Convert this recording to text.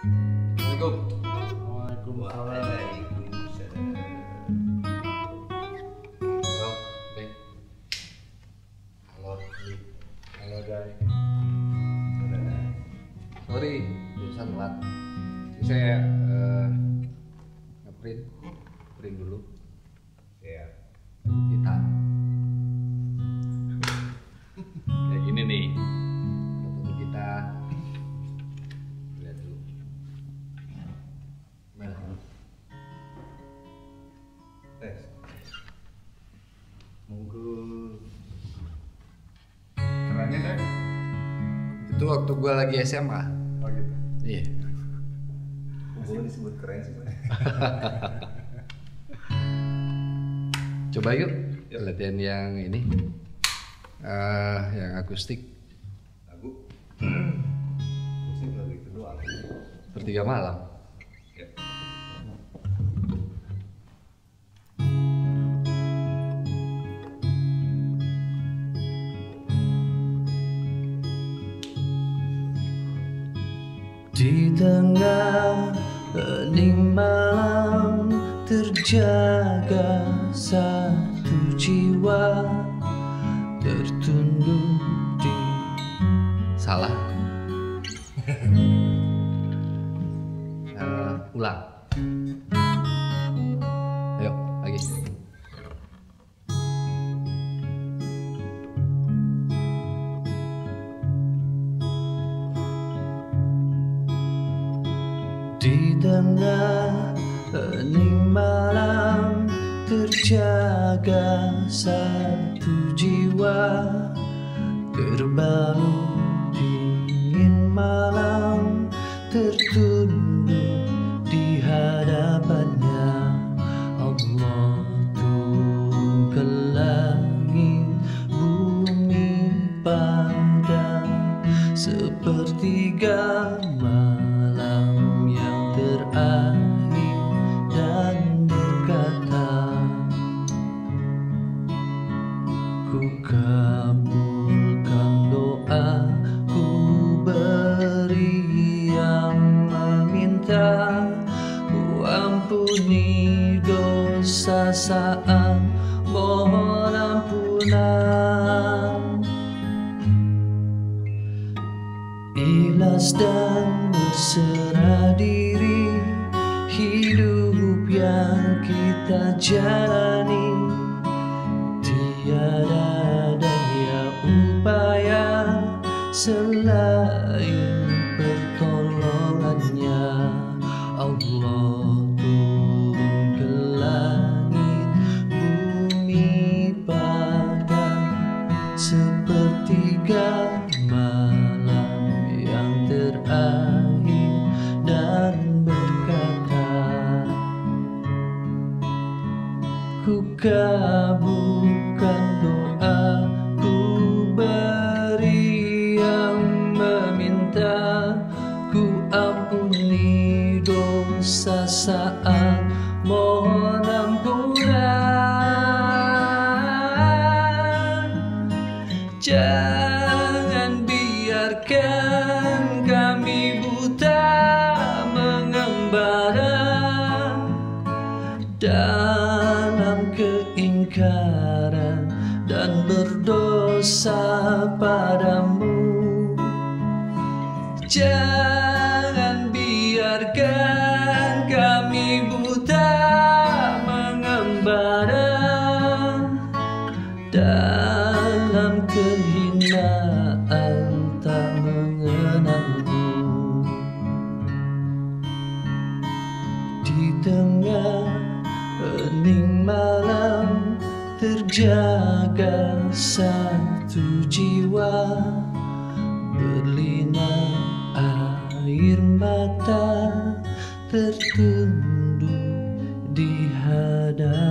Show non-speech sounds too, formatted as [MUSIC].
Assalamualaikum. Waalaikumsalam. Halo. Halo. Sorry, barusan telat. Saya eh, ngeprint, print dulu Ya. kita. Tes. Monggo. Kerannya kan? Itu waktu gua lagi SMA. Oh gitu. Iya. Monggo disebut keren sih. [LAUGHS] Coba yuk latihan yang ini. Eh, yang akustik Lagu. [CLEARS THROAT] Musik lagu itu doang. Malam. Di tengah hening malam terjaga satu jiwa tertunduk di Salah. [LAUGHS] Eh, ulang. Tengah hening malam terjaga satu jiwa terbalut saat mohon ampunan. Ikhlas dan berserah diri. Hidup yang kita jalani. Tiada daya upaya Selain pertolongannya. Allah Ku kabulkan doa Ku beri yang meminta. Ku ampuni dosa saat mohon ampunan. Jangan biarkan kami buta mengembara. Dalam berdosa padamu. Jangan biarkan kami buta mengembara dalam kehinaan tak mengenalmu. Di tengah hening malam terjaga satu jiwa berlima air mata tertunduk di hadapan